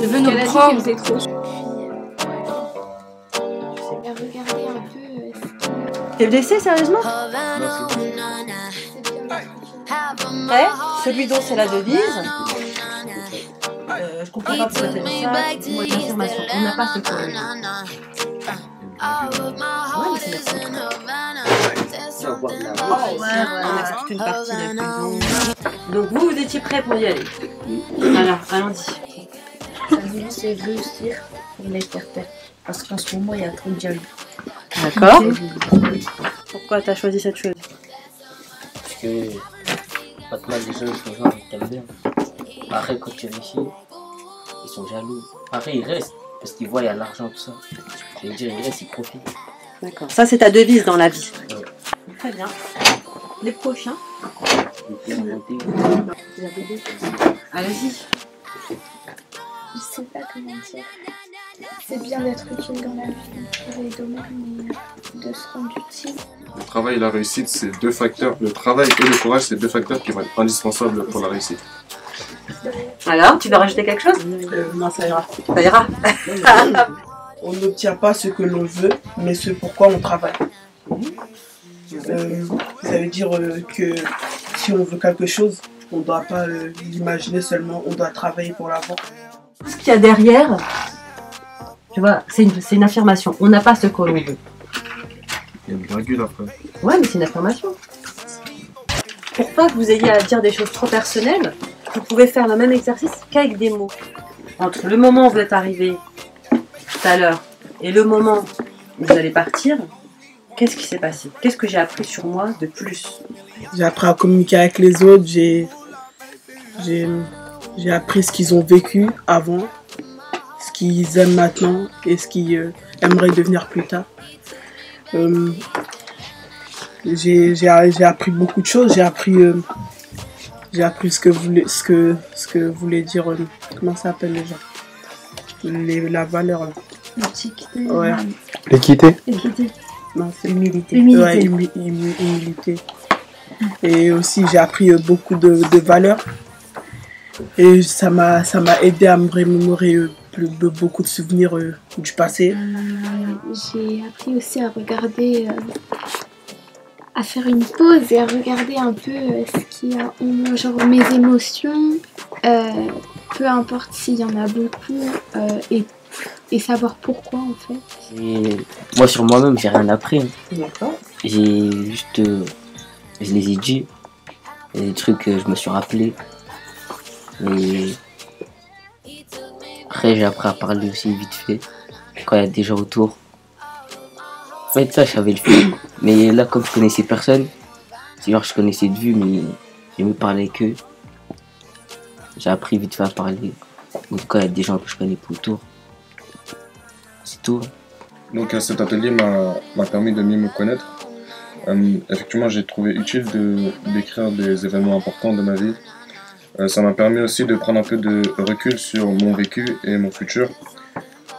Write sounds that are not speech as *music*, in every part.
Je veux un peu euh, ce qui- T'es blessé sérieusement Ouais, celui dont c'est la devise. Euh, je comprends pas pourquoi t'as dit ça. Moi, une affirmation. On n'a pas ce problème. Ouais, mais c'est la seule. Ouais, ouais, on a fait toute une partie de la prison. Donc vous, vous étiez prêts pour y aller Voilà, allons-y. Sa c'est réussir pour les faire taire. Parce qu'en ce moment, il y a trop de jaloux. D'accord. Pourquoi t'as choisi cette chose? Parce que pas mal de gens ils sont genre ils t'aiment bien. Après quand tu réussis, ils sont jaloux. Après ils restent parce qu'ils voient il y a l'argent tout ça. Je veux dire ils restent, ils profitent. D'accord. Ça, c'est ta devise dans la vie. Ouais. Très bien. Les prochains? Allez-y. Je sais pas comment dire. C'est bien d'être utile dans la vie pour les domaines, mais de se rendre utile. Le travail et la réussite, c'est deux facteurs. Le travail et le courage, c'est deux facteurs qui vont être indispensables pour la réussite. Alors, tu veux rajouter quelque chose? Euh, non, ça ira. Ça ira. On n'obtient pas ce que l'on veut, mais ce pourquoi on travaille. Euh, ça veut dire euh, que si on veut quelque chose, on ne doit pas euh, l'imaginer seulement, on doit travailler pour l'avoir. Qu'il y a derrière, tu vois, c'est une, c'est une affirmation. On n'a pas ce que l'on veut. Il y a une virgule après. Ouais, mais c'est une affirmation. Pour pas que vous ayez à dire des choses trop personnelles, vous pouvez faire le même exercice qu'avec des mots. Entre le moment où vous êtes arrivé tout à l'heure et le moment où vous allez partir, qu'est-ce qui s'est passé? Qu'est-ce que j'ai appris sur moi de plus? J'ai appris à communiquer avec les autres, j'ai, j'ai, appris ce qu'ils ont vécu avant, ce qu'ils aiment maintenant et ce qu'ils euh, aimeraient devenir plus tard. Euh, j'ai, j'ai, j'ai appris beaucoup de choses, j'ai appris, euh, j'ai appris ce que voulait, ce que, ce que voulait dire, euh, comment ça s'appelle les gens les, La valeur là. L'antiquité. Ouais. L'équité L'équité. Non, c'est Humilité. Humilité. Ouais. Et aussi, j'ai appris euh, beaucoup de, de valeurs. Et ça m'a, ça m'a aidé à me remémorer euh, beaucoup de souvenirs euh, du passé. Euh, J'ai appris aussi à regarder, euh, à faire une pause et à regarder un peu euh, ce qu'il y a en moi, genre mes émotions, euh, peu importe s'il y en a beaucoup, euh, et, et savoir pourquoi en fait. Et moi sur moi-même j'ai rien appris. hein. D'accord. J'ai juste. je les ai dit. Il y a des trucs que je me suis rappelé. Mais. Après j'ai appris à parler aussi vite fait. Quand il y a des gens autour. En fait ça je savais le faire. Mais là comme je connaissais personne. C'est genre je connaissais de vue mais j'ai mieux parler avec eux. J'ai appris vite fait à parler. Tout cas il y a des gens que je connais pas autour. C'est tout. Donc euh, cet atelier m'a permis de mieux me connaître. Euh, effectivement, j'ai trouvé utile d'écrire des événements importants de ma vie. Euh, ça m'a permis aussi de prendre un peu de recul sur mon vécu et mon futur.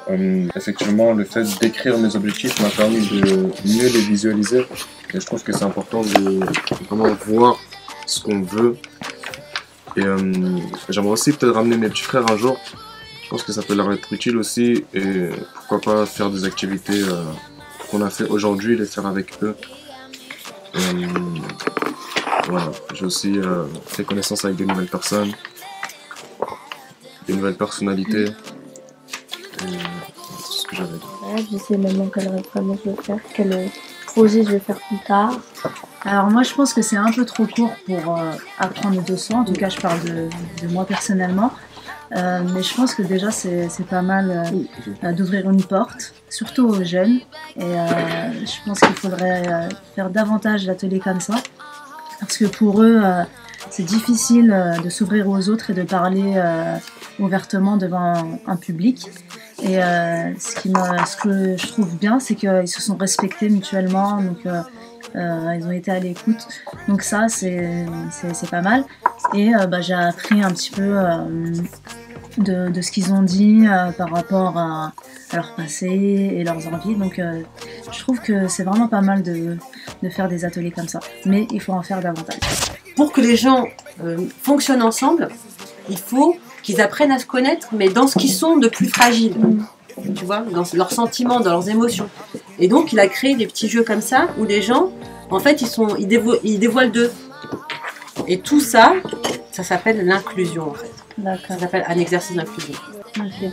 Euh, effectivement, le fait d'écrire mes objectifs m'a permis de mieux les visualiser. Et je trouve que c'est important de vraiment voir ce qu'on veut. Et euh, j'aimerais aussi peut-être ramener mes petits frères un jour. Je pense que ça peut leur être utile aussi. Et pourquoi pas faire des activités qu'on a fait aujourd'hui, les faire avec eux. Voilà, j'ai aussi euh, fait connaissance avec des nouvelles personnes, des nouvelles personnalités. Et c'est ce que j'avais dit. Voilà, je sais maintenant quel vraiment je veux faire, quel euh, projet je vais faire plus tard. Alors moi je pense que c'est un peu trop court pour euh, apprendre de soi, en tout cas je parle de, de moi personnellement. Euh, mais je pense que déjà c'est c'est pas mal euh, d'ouvrir une porte, surtout aux jeunes. Et euh, je pense qu'il faudrait euh, faire davantage d'ateliers comme ça. Parce que pour eux, euh, c'est difficile euh, de s'ouvrir aux autres et de parler euh, ouvertement devant un, public. Et euh, ce, qui me, ce que je trouve bien, c'est qu'ils se sont respectés mutuellement. Donc, euh, euh, ils ont été à l'écoute. Donc ça, c'est pas mal. Et bah, j'ai appris un petit peu de, de ce qu'ils ont dit euh, par rapport à, à leur passé et leurs envies. Donc euh, je trouve que c'est vraiment pas mal de, de faire des ateliers comme ça. Mais il faut en faire davantage. Pour que les gens euh, fonctionnent ensemble, il faut qu'ils apprennent à se connaître, mais dans ce qu'ils sont de plus fragile. Tu vois, dans leurs sentiments, dans leurs émotions. Et donc, il a créé des petits jeux comme ça où les gens, en fait, ils, sont, ils, dévo- ils dévoilent d'eux. Et tout ça, ça s'appelle l'inclusion, en fait. D'accord. Ça s'appelle un exercice d'inclusion. ok.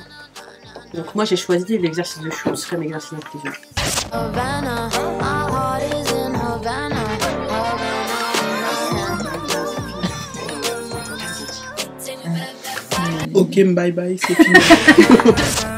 Donc, moi, j'ai choisi l'exercice de Schultz comme exercice d'inclusion. Ok, bye bye, c'est fini. *laughs*